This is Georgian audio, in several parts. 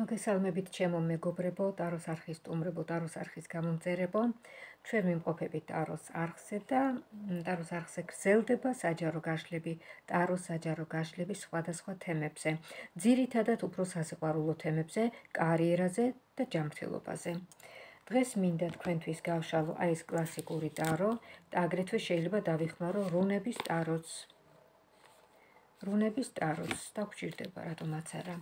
მოგესალმებით ჩემო მეგობრებო, ტაროს არხის სტუმრებო, ტაროს არხის გამომწერებო. ჩვენ მიმყოფებით ტაროს არხზე და ტაროს არხზე გრძელდება საჯარო გაშლები, ტაროს საჯარო გაშლები სხვადასხვა თემებზე. ძირითადად უფრო სასიყვარულო თემებზე, კარიერაზე და ჯანმრთელობაზე. დღეს მინდა თქვენთვის გავშალო აი ეს კლასიკური ტარო და აგრეთვე შეიძლება დავიხმარო რუნების ტაროც. რუნების ტაროც და გვჭირდება რატომაც არა.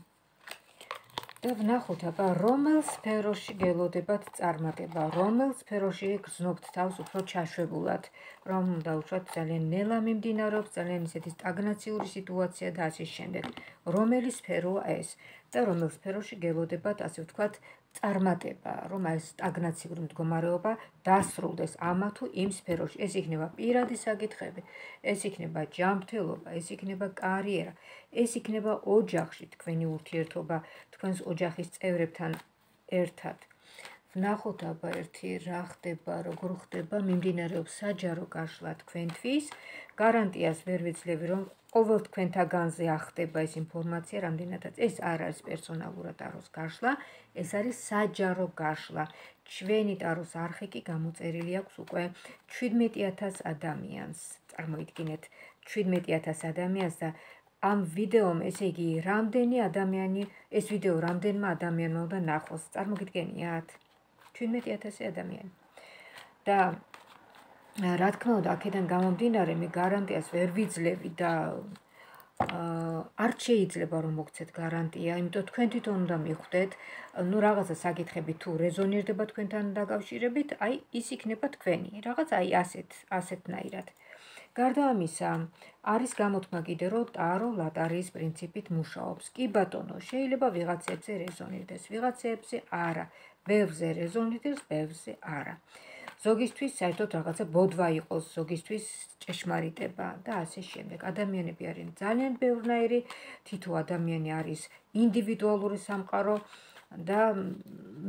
და ვნახოთ აბა რომელ სფეროში გელოდებათ წარმატება? რომელ სფეროში გრძნობთ თავს უფრო ჩაშვებულად? რომ დაუშვათ ძალიან ნელა მიმდინარეობს ძალიან ისეთი სტაგნაციური სიტუაცია და ასე შემდეგ. რომელი სფეროა ეს? და რომელ სფეროში გელოდებათ ასე ვთქვათ წარმატება, რომ ეს სტაგნაციური მდგომარეობა დასრულდეს ამა თუ იმ სფეროში. ეს იქნება პირადი საკითხები, ეს იქნება ჯანმრთელობა, ეს იქნება კარიერა, ეს იქნება ოჯახში თქვენი ურთიერთობა თქვენს ოჯახის წევრებთან ერთად. ვნახოთ აბა ერთი რა ხდება, როგორ ხდება, მიმდინარეობს საჯარო გაშლა თქვენთვის. გარანტიას ვერ ვიძლევი, რომ ყოველ თქვენთაგანზე ახდება ეს ინფორმაცია, რამდენადაც ეს არ არის პერსონალურად აროს გაშლა, ეს არის საჯარო გაშლა. ჩვენი ტაროს არხი კი გამოწერილი აქვს უკვე 17000 ადამიანს. წარმოიდგინეთ 17000 ადამიანს და ამ ვიდეომ, ესე იგი, რამდენი ადამიანი, ეს ვიდეო რამდენმა ადამიანმა უნდა ნახოს? წარმოგიდგენიათ? 17000 ადამიანი. და რა თქმა უნდა, აქედან გამომდინარე, მე გარანტიას ვერ ვიძლევი და არ შეიძლება რომ მოგცეთ გარანტია, იმიტომ თქვენ თვითონ უნდა მიხვდეთ, ну რაღაცა საკითხები თუ რეზონირდება თქვენთან დაკავშირებით, აი ის იქნება თქვენი, რაღაც აი ასეთ, ასეთნაირად. გარდა ამისა, არის გამოთქმა კიდე რომ ტარო ლატარიის პრინციპით მუშაობს. კი ბატონო, შეიძლება ვიღაცებზე რეზონირდეს, ვიღაცებზე არა. ბევრზე რეზონირდეს, ბევრზე არა. ზოგისთვის საერთოდ რაღაცა ბოდვა იყოს, ზოგისთვის ჭეშმარიტება და ასე შემდეგ. ადამიანები არიან ძალიან ბევრნაირი, თითო ადამიანი არის ინდივიდუალური სამყარო და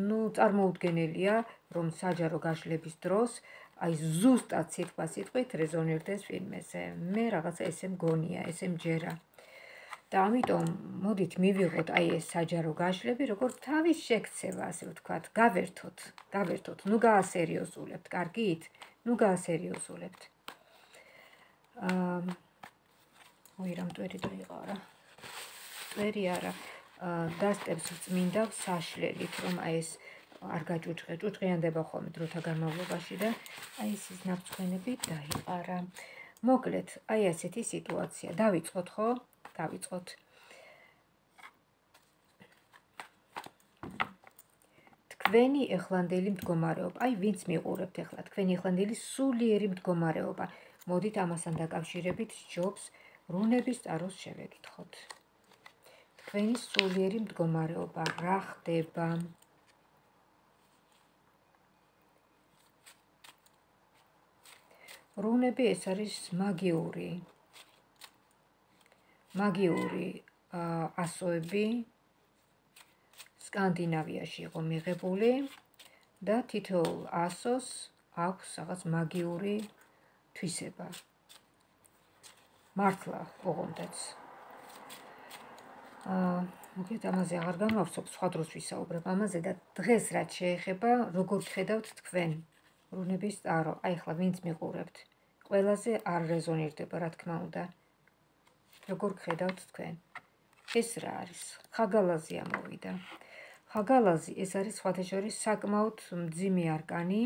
ну წარმოუდგენელია, რომ საჯარო გაშლების დროს აი ზუსტად სიტყვა სიტყვით რეზონირდეს ფილმზე. მე რაღაცა ესე მგონია, ესე მჯერა. და ამიტომ მოდით მივიღოთ აი ეს საჯარო გაშლები, როგორც თავის შექცევა, ასე ვთქვათ, გავერთოთ, გავერთოთ, ნუ გაასერიოზულებთ, კარგით, ნუ გაასერიოზულებთ. აა ой, რამ ტვერი დაიყო რა. ტვერი არა. დასტებს წმინდა საშლელით, რომ აი ეს არ გაჭუჭყე, ჭუჭყიანდება ხოლმე დროთა განმავლობაში და აი ეს ნაგვწვენები დაიყარა. მოკლედ, აი ასეთი სიტუაცია. დავიწყოთ ხო? დავიწყოთ. თქვენი ეხლანდელი მდგომარეობა, აი ვინც მიყურებთ ეხლა, თქვენი ეხლანდელი სულიერი მდგომარეობა. მოდით ამასთან დაკავშირებით ჯობს რუნების ტაროს შევეკითხოთ. თქვენი სულიერი მდგომარეობა რა ხდება? რუნები ეს არის მაგიური მაგიური ასოები სკანდინავიაში იყო მიღებული და თითოეულ ასოს აქვს რაღაც მაგიური თვისება. მართლა ოღონდაც. აა მოგეთ ამაზე აღარ გამავსოთ, სხვა დროს ვისაუბრებ ამაზე და დღეს რაც შეეხება, როგორ ხედავთ თქვენ რუნების ტარო? აი ხლა ვინც მიყურებთ? ყველაზე არ რეზონირდება, რა თქმა უნდა. როგორ ხედავთ თქვენ? ეს რა არის? ხაგალაზი ამოვიდა. ხაგალაზი ეს არის სხვათა შორის საკმაოდ მძიმე არკანი.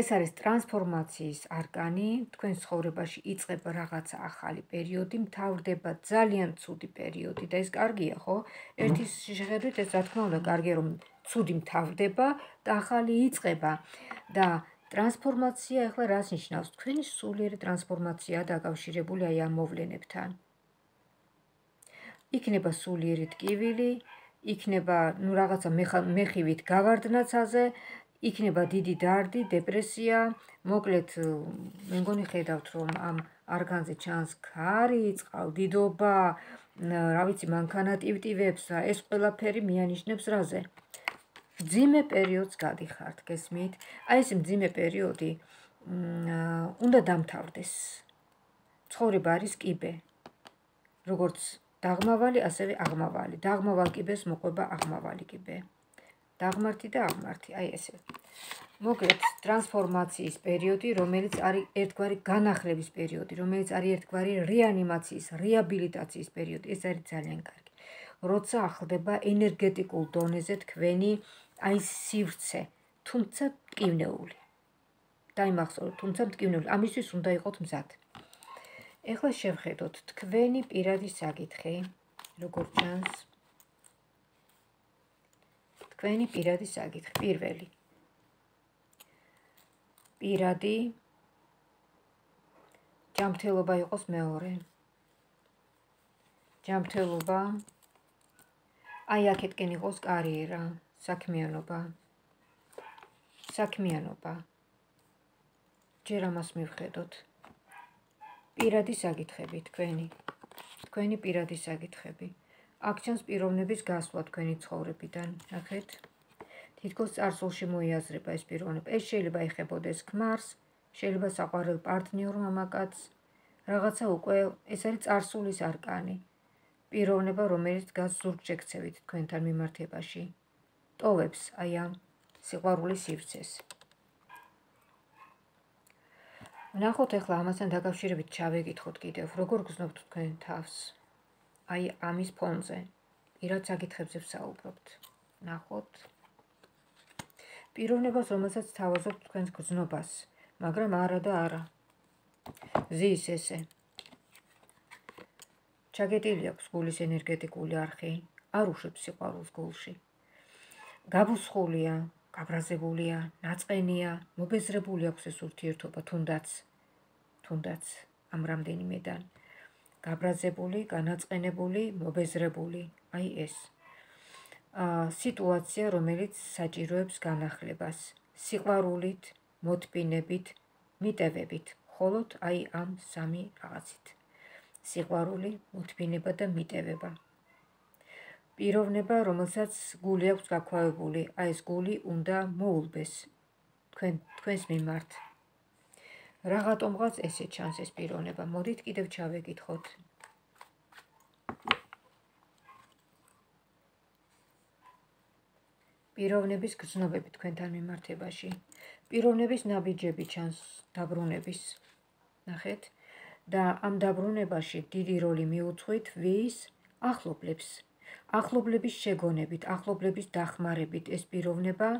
ეს არის ტრანსფორმაციის არკანი, თქვენ ცხოვრებაში იწყება რაღაცა ახალი პერიოდი, მთავრდება ძალიან ცუდი პერიოდი და ეს კარგია, ხო? ერთის შეხედვით ეს რა თქმა უნდა კარგია, რომ ცუდი მთავრდება და ახალი იწყება და ტრანსფორმაცია ახლა რას ნიშნავს? თქვენი სულიერი ტრანსფორმაციაა დაკავშირებული აი ამ მოვლენებთან. იქნება სულიერი ტკივილი, იქნება ნუ რაღაცა მეხივით გავარდნაცაზე, იქნება დიდი დარდი, დეპრესია, მოკლედ მე მგონი ხედავთ რომ ამ არგანზე ჩანს ქარი, წყალდიდობა, რა ვიცი, მანქანა ტივტივებს, ეს ყველაფერი მიანიშნებს რაზე? ძიმე პერიოდს გადიხართ, გესმით? აი ეს ძიმე პერიოდი უნდა დამთავრდეს. ცხოვრება არის კიბე. როგორც დაღმავალი ასევე აღმავალი. დაღმავალ კიბეს მოყვება აღმავალი კიბე. დაღმართი და აღმართი. აი ესე. მოგეთ ტრანსფორმაციის პერიოდი რომელიც არის ერთგვარი განახლების პერიოდი რომელიც არის ერთგვარი რეანიმაციის რეაბილიტაციის პერიოდი. ეს არის ძალიან კარგი. როცა ახლდება ენერგეტიკულ დონეზე თქვენი აი სივრცე თუმცა ტკივნეული დაიმახსოვროთ თუმცა ტკივნეული ამისთვის უნდა იყოთ მზად ეხლა შევხედოთ თქვენი პირადი საკითხი, როგორ ჩანს. თქვენი პირადი საკითხი, პირველი. პირადი ჯანმრთელობა იყოს მეორე. ჯანმრთელობა აი აქეთკენ იყოს კარიერა, საქმიანობა. საქმიანობა. ჯერ ამას მივხედოთ. პირადი საკითხები თქვენი. თქვენი პირადი საკითხები. აქ ჩანს პიროვნების გასვლა თქვენი ცხოვრებიდან ნახეთ თითქოს წარსულში მოიაზრება ეს პიროვნება. ეს შეიძლება ეხებოდეს ქმარს შეიძლება საყვარელ პარტნიორ მამაკაც რაღაცა უკვე ეს არის წარსულის არკანი. პიროვნება რომელიც დგას ზურგჩექცევით თქვენთან მიმართებაში. ტოვებს აი ამ სიყვარულის სივრცეს ნახოთ ახლა ამასთან დაკავშირებით ჩავეკითხოთ კიდევ, როგორ გზნობთ თქვენ თავს? აი ამის ფონზე. პირად საკითხებზე ვსაუბრობთ. ნახოთ. პიროვნებას, რომელსაც თავაზობთ თქვენს გზნობას, მაგრამ არა და არა. ზის ესე. ჩაგეტილი აქვს გულის ენერგეტიკული არხი, არ უშვებს სიყვარულს გულში. გაბუსხულია, გაბრაზებულია, ნაწყენია, მობეზრებული აქვს ეს ურთიერთობა, თუნდაც თუნდაც ამ რამდენიმედან გაბრაზებული, განაწყენებული, მობეზრებული, აი ეს. აა სიტუაცია, რომელიც საჭიროებს განახლებას, სიყვარულით, მოთბინებით, მიტევებით, ხოლოდ აი ამ სამი რაღაცით. სიყვარული, მოთბინება და მიტევება. პიროვნება, რომელსაც გული აქვს გაქვავებული, აი ეს გული უნდა მოულბეს თქვენ თქვენს მიმართ. რაღაცომღაც ესე ჩანს ეს პიროვნება. მოდით კიდევ ჩავეკითხოთ. პიროვნების გზნობები თქვენთან მიმართებაში. პიროვნების ნაბიჯები ჩანს დაბრუნების. ნახეთ და ამ დაბრუნებაში დიდი როლი მიუძღვით ვის ახლობლებს ახლობლების შეგონებით, ახლობლების დახმარებით ეს პიროვნება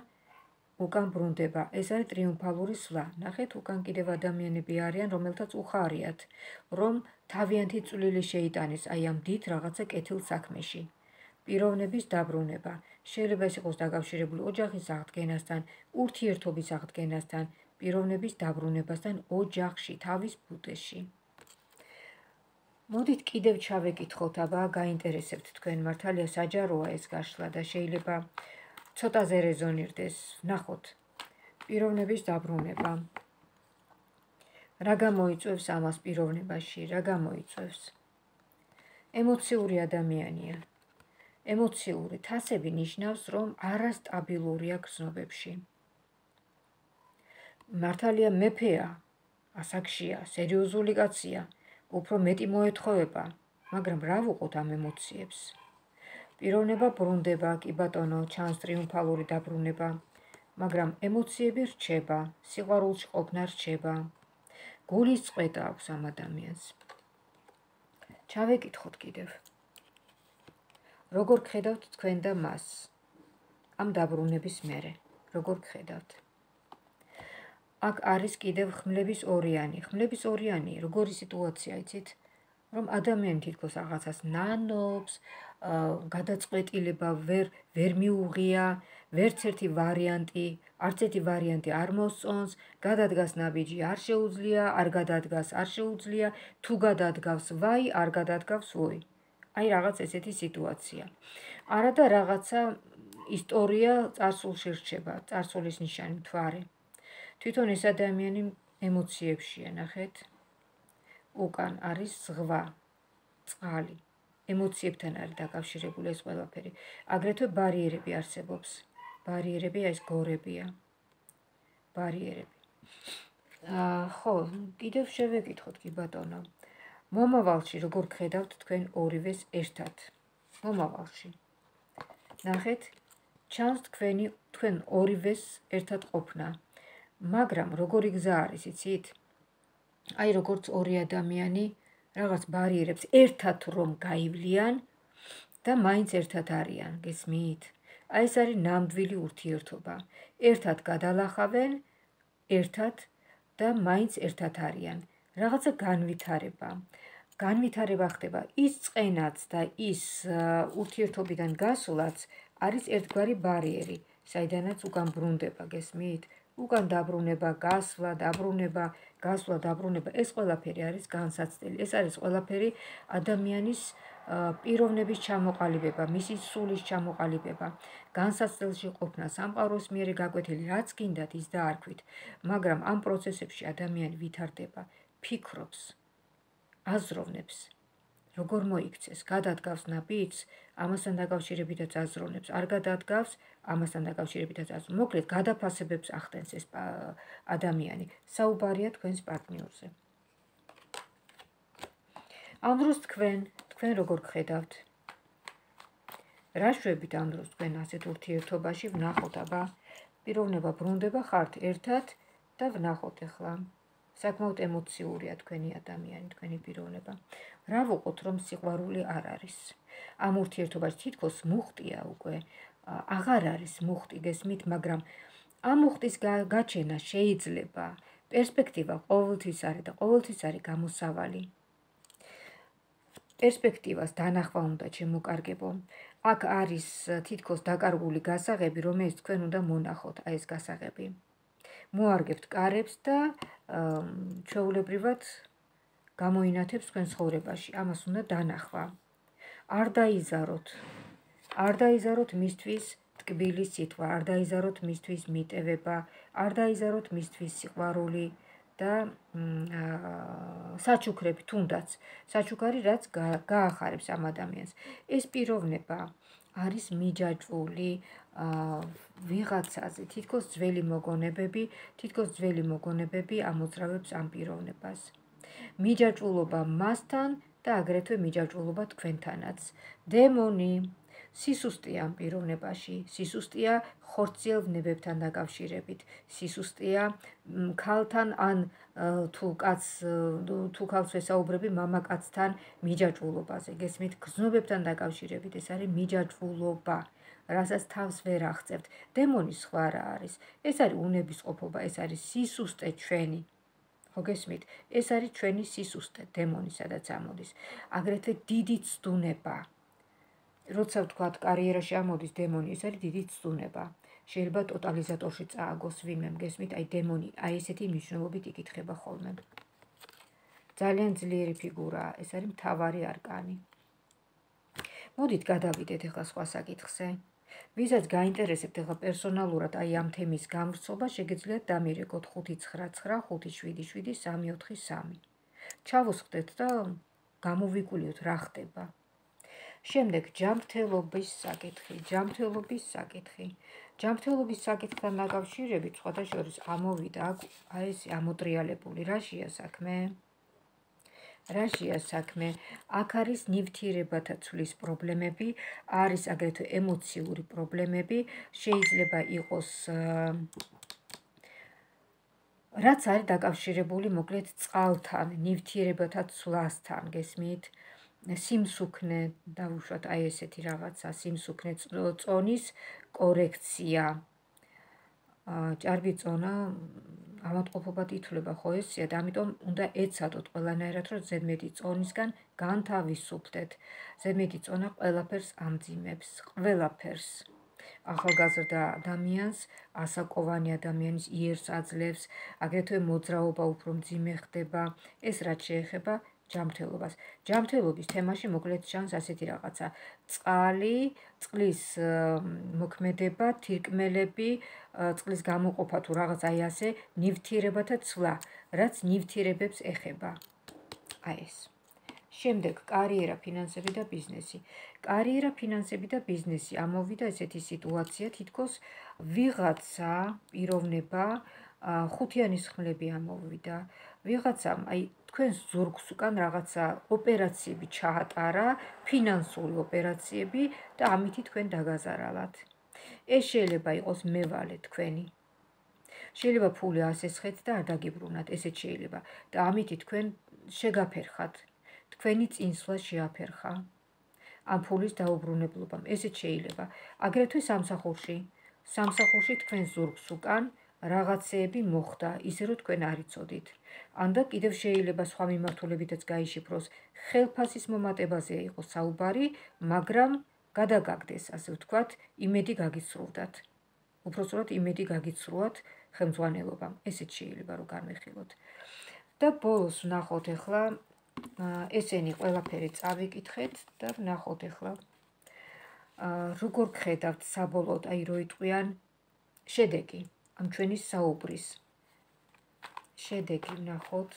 უკან ბრუნდება. ეს არის ტრიუმფალური სვლა. ნახეთ, უკან კიდევ ადამიანები არიან, რომელთაც უხარიათ, რომ თავიანთი წვლილი შეიტანეს აი ამ დიდ რაღაცა კეთილ საქმეში. პიროვნების დაბრუნება. შეიძლება ეს იყოს დაკავშირებული ოჯახის აღდგენასთან, ურთიერთობის აღდგენასთან, პიროვნების დაბრუნებასთან ოჯახში, თავის ბუდეში. მოდით კიდევ ჩავეკითხოთ, აბა გაინტერესებთ თქვენ მართალია საჯაროა ეს გაშლა და შეიძლება ცოტაზე რეზონირდეს. ნახოთ. პიროვნების დაბრუნება. რა გამოიწვევს ამას პიროვნებაში? რა გამოიწვევს? ემოციური ადამიანია. ემოციური თასები ნიშნავს, რომ არასტაბილურია გზნობებში. მართალია მეფეა, ასაკშია, სერიოზული კაცია. უფრო მეტი მოეთხოვება, მაგრამ რა ვუყოთ ამ ემოციებს? პიროვნება ბრუნდება, კი ბატონო, ჩანს ტრიუმფალური დაბრუნება, მაგრამ ემოციები რჩება, სიყვარულში ყოფნა რჩება. გულის წვედა აქვს ამ ადამიანს. ჩავეკითხოთ კიდევ. როგორ ხედავთ თქვენ და მას? ამ დაბრუნების მერე, როგორ ხედავთ? აქ არის კიდევ ხმლების ორიანი. ხმლების ორიანი, როგორი სიტუაცია იცით? რომ ადამიანი თითქოს რაღაცას ნანობს, გადაწყვეტილება ვერ ვერ მიუღია, ვერც ერთი ვარიანტი, არც ერთი ვარიანტი არ მოსწონს, გადადგას ნაბიჯი არ შეუძლია, არ გადადგას არ შეუძლია, თუ გადადგავს ვაი, არ გადადგავს ვოი. აი რაღაც ესეთი სიტუაცია. არადა რაღაცა ისტორია წარსულში რჩება, წარსულის ნიშანი მთვარე. თვითონ ეს ადამიანი ემოციებშია, ნახეთ. უკან არის ზღვა, წყალი. ემოციებთან არის დაკავშირებული ეს ყველაფერი. აგრეთვე ბარიერები არსებობს. ბარიერები ეს გორებია. ბარიერები. აა ხო, კიდევ შევეკითხოთ კი ბატონო. მომავალში როგორ ხედავთ თქვენ ორივეს ერთად? მომავალში. ნახეთ, ჩანს თქვენი თქვენ ორივეს ერთად ყოფნა. მაგრამ როგორი გზა არის, იცით? აი როგორც ორი ადამიანი რაღაც ბარიერებს ერთად რომ გაივლიან და მაინც ერთად არიან, გესმით? აი ეს არის ნამდვილი ურთიერთობა. ერთად გადალახავენ, ერთად და მაინც ერთად არიან. რაღაცა განვითარება. განვითარება ხდება ის წენაც და ის ურთიერთობიდან გასვლაც არის ერთგვარი ბარიერი, საიდანაც უკან ბრუნდება, გესმით? უკან დაბრუნება, გასვლა, დაბრუნება, გასვლა, დაბრუნება, ეს ყველაფერი არის განსაცდელი. ეს არის ყველაფერი ადამიანის პიროვნების ჩამოყალიბება, მისი სულის ჩამოყალიბება, განსაცდელში ყოფნა, სამყაროს მიერე გაკვეთილი, რაც გინდათ ის დაარქვით, მაგრამ ამ პროცესებში ადამიანი ვითარდება, ფიქრობს, აზროვნებს, როგორ მოიქცეს, გადადგავს ნაბიჯს, ამასთან დაკავშირებითაც აზროვნებს, არ გადადგავს, ამასთან დაკავშირებითაც აზროვნებს. მოკლედ, გადაფასებებს ახდენს ეს ადამიანი. საუბარია თქვენს პარტნიორზე. ამ დროს თქვენ, თქვენ როგორ ხედავთ? რა შვებით ამ დროს თქვენ ასეთ ურთიერთობაში ვნახოთ, აბა, პიროვნება ბრუნდება ხართ ერთად და ვნახოთ ახლა. საკმაოდ ემოციურია თქვენი ადამიანი, თქვენი პიროვნება. რა ვუყოთ, რომ სიყვარული არ არის? ამ ურთიერთობაში თითქოს მუხტია უკვე. აღარ არის მუხტი, გესმით, მაგრამ ამ მუხტის გაჩენა შეიძლება. პერსპექტივა ყოველთვის არის და ყოველთვის არის გამოსავალი. პერსპექტივას დანახვა უნდა ჩემოკარგებო. აქ არის თითქოს დაკარგული გასაღები, რომელიც თქვენ უნდა მონახოთ, აი ეს გასაღები. მოარგებთ კარებს და ჩვეულებრივად გამოინათებს თქვენ ცხოვრებაში. ამას უნდა დანახვა. არ დაიზაროთ. არ დაიზაროთ მისთვის ტკბილი სიტყვა, არ დაიზაროთ მისთვის მიტევება, არ დაიზაროთ მისთვის სიყვარული და საჩუქრები თუნდაც. საჩუქარი რაც გაახარებს ამ ადამიანს. ეს პიროვნება არის მიჯაჭვული ვიღაცაზე, თითქოს ძველი მოგონებები, თითქოს ძველი მოგონებები ამოძრავებს ამ პიროვნებას. მიჯაჭვულობა მასთან და აგრეთვე მიჯაჭვულობა თქვენთანაც. დემონი სისუსტია ამ პიროვნებაში, სისუსტია ხორციელ ვნებებთან დაკავშირებით, სისუსტია ქალთან ან თუ კაც თუ ქალს ვესაუბრები მამაკაცთან მიჯაჭვულობაზე. გესმით, გზნობებთან დაკავშირებით ეს არის მიჯაჭვულობა. რასაც თავს ვერ აღწევთ. დემონი სხვა რა არის? ეს არის უნების ყოფობა, ეს არის სისუსტე ჩვენი. ხო გესმით? ეს არის ჩვენი სისუსტე, დემონი სადაც ამოდის. აგრეთვე დიდი ცდუნება. როცა ვთქვათ, კარიერაში ამოდის დემონი, ეს არის დიდი ცდუნება. შეიძლება ტოტალიზატორში წააგოს ვინმე, გესმით? აი დემონი, აი ესეთი მნიშვნელობით იკითხება ხოლმე. ძალიან ძლიერი ფიგურაა, ეს არის მთავარი არკანი. მოდით გადავიდეთ ახლა სხვა საკითხზე. ვისაც გაინტერესებთ ახლა პერსონალურად აი ამ თემის გამრცობა, შეგეძლიათ დამირეკოთ 599777343. ჩავუსხდეთ და გამოვიკულიოთ რა ხდება. შემდეგ ჯამრთელობის საკითხი, ჯამრთელობის საკითხი. ჯამრთელობის საკითხთან დაკავშირებით სხვადასხვა ამოვიდა აი ეს ამოტრიალებული რაშია საქმე? რაშია საქმე? აქ არის ნივთიერებათა ცვლის პრობლემები, არის აგრეთვე ემოციური პრობლემები, შეიძლება იყოს რაც არის დაკავშირებული მოკლედ წყალთან, ნივთიერებათა ცვლასთან, გესმით? სიმსუქნე დავუშვათ აი ესეთი რაღაცა, სიმსუქნე წონის კორექცია. ჭარბი წონა ავადმყოფობად ითვლება ხო ესია და ამიტომ უნდა ეცადოთ ყველანაირად რომ ზედმეტი წონისგან განთავისუფლდეთ. ზედმეტი წონა ყველაფერს ამძიმებს ყველაფერს. ახალგაზრდა ადამიანს ასაკოვანი ადამიანის იერს აძლევს აგრეთვე მოძრაობა უფრო მძიმე ხდება. ეს რაც შეეხება ჯამრთელობას. ჯამრთელობის თემაში მოკლედ ჩანს ასეთი რაღაცა: წყალი, წყლის მოქმედება, თირკმელები, წყლის გამოყოფა თუ რაღაც აი ასე, ნივთიერებათა ცვლა, რაც ნივთიერებებს ეხება. აი ეს. შემდეგ კარიერა, ფინანსები და ბიზნესი. კარიერა, ფინანსები და ბიზნესი ამოვიდა ესეთი სიტუაცია, თითქოს ვიღაცა პიროვნება ხუთიანის ხმლები ამოვიდა. ვიღაცამ აი თქვენს ზურგს უკან რაღაცა ოპერაციები ჩაატარა, ფინანსური ოპერაციები და ამითი თქვენ დაგაზარალათ. ეს შეიძლება იყოს მევალე თქვენი. შეიძლება ფული ასესხეთ და არ დაგიბრუნათ, ესეც შეიძლება და ამითი თქვენ შეგაფერხათ. თქვენი წინსვლა შეაფერხა. ამ ფულის დაუბრუნებლობამ ესეც შეიძლება. აგრეთვე სამსახურში, სამსახურში თქვენ ზურგს უკან რაღაცეები მოხდა, ისე რომ თქვენ არ იცოდით. ან და კიდევ შეიძლება სხვა მიმართულებითაც გაიშიფროს. ხელფასის მომატებაზე იყო საუბარი, მაგრამ გადაგაგდეს, ასე ვთქვათ, იმედი გაგიცრუვდათ. უпроსწორად იმედი გაგიცრუათ ხელმძღვანელობამ. ესეც შეიძლება რომ განვიხილოთ. და ბოლოს ვნახოთ ახლა ესენი ყველაფერი წავიკითხეთ და ვნახოთ ახლა როგორ გხედავთ საბოლოოდ, აი როიტყვიან შედეგი. ამ ჩვენი საუბრის. შედეგი ვნახოთ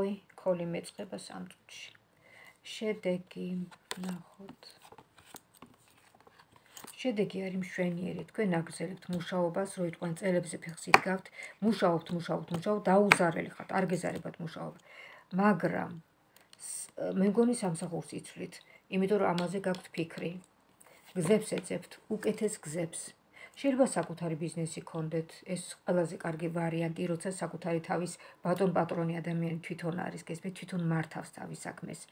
ой კოლი მეწყება სამწუთში. შედეგი ვნახოთ შედეგი არის მშვენიერი. თქვენ აგზელებთ მუშაობას რო იტყვიან წელებზე ფეხს იდგავთ მუშაობთ მუშაობთ მუშაობთ დაუზარელი ხართ არ გეზარებათ მუშაობა. მაგრამ მე მგონი სამსახურს იცვლით იმიტომ რომ ამაზე გაქვთ ფიქრი გზებს ეძებთ უკეთეს გზებს შეიძლება საკუთარი ბიზნესი ქონდეთ ეს ყველაზე კარგი ვარიანტი როცა საკუთარი თავის ბატონ პატრონი ადამიანი თვითონ არის გესმით თვითონ მართავს თავის საქმეს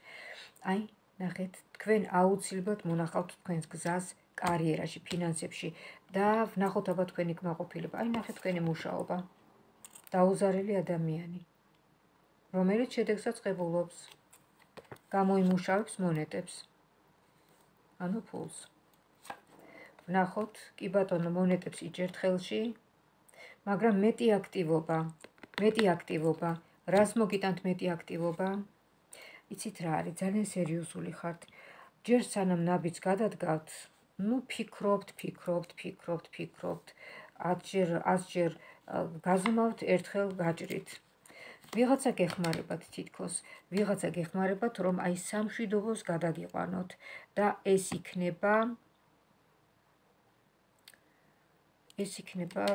აი ნახეთ თქვენ აუცილებლად მონახავთ თქვენს გზას კარიერაში, ფინანსებში და ვნახოთ აბა თქვენი კმაყოფილება. აი ნახეთ თქვენი მუშაობა. დაუზარელი ადამიანი, რომელიც შედეგსაც ღებულობს. გამოიმუშავებს მონეტებს. ანუ ფულს. ვნახოთ, კი ბატონო, მონეტებს იჭერთ ხელში, მაგრამ მეტი აქტივობა, მეტი აქტივობა. რას მოგიტანთ მეტი აქტივობა? იცით რა არის? ძალიან სერიოზული ხართ. ჯერ სანამ ნაბიჯს გადადგავთ, ну ფიქრობთ, ფიქრობთ, ფიქრობთ, ფიქრობთ. ათჯერ, ათჯერ გაზომავთ, ერთხელ გაჭრით. ვიღაცა გეხმარებათ თითქოს, ვიღაცა გეხმარებათ, რომ აი სამშვიდობოს გადაგიყვანოთ და ეს იქნება ეს იქნება,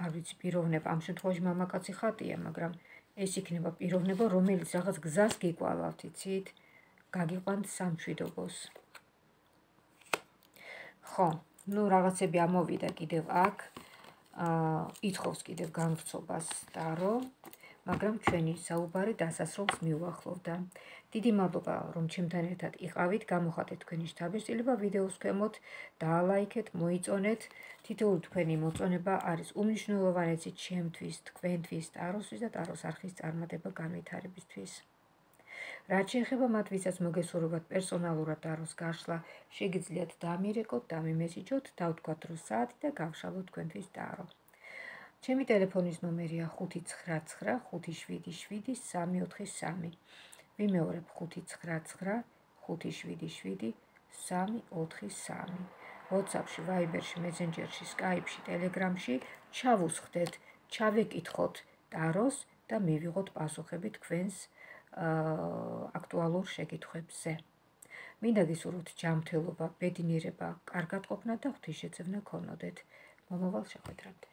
არ ვიცი, პიროვნება, ამ შემთხვევაში მამაკაცი ხატია, მაგრამ ეს იქნება პიროვნება, რომელიც რაღაც გზას გიკვალავთ, იცით? გაგიყვანთ სამშვიდობოს. ხო, ну რაღაცები ამოვიდა კიდევ აქ. აა ითხოვს კიდევ განვრცობას დარო, მაგრამ ჩვენი საუბარი დასასრულს მიუახლოვდა. დიდი მადლობა რომ ჩემთან ერთად იყავით, გამოხატეთ თქვენი შთაბეჭდილება ვიდეოს ქვემოთ, დაალაიქეთ, მოიწონეთ. თითოეული თქვენი მოწონება არის უმნიშვნელოვანესი ჩემთვის, თქვენთვის, ტაროსთვის და ტაროს არხის წარმატება განვითარებისთვის. რაც შეეხება მათ, ვისაც მოგესურვებათ პერსონალურად დაროს გაშლა, შეგიძლიათ დამირეკოთ, დამიმესიჯოთ, დავთქვათ რო საათი და გავშალოთ თქვენთვის დარო. ჩემი ტელეფონის ნომერია 599577343. ვიმეორებ 599577343. WhatsApp-ში, Viber-ში, Messenger-ში, Skype-ში, Telegram-ში ჩავუსხდეთ, ჩავეკითხოთ დაროს და მივიღოთ პასუხები თქვენს აქტუალურ შეკითხვებზე. მინდა გისურვოთ ჯანმრთელობა, ბედნიერება, კარგად ყოფნა და ღვთისმშეწევნა ქონოდეთ. მომავალ შეხვედრამდე.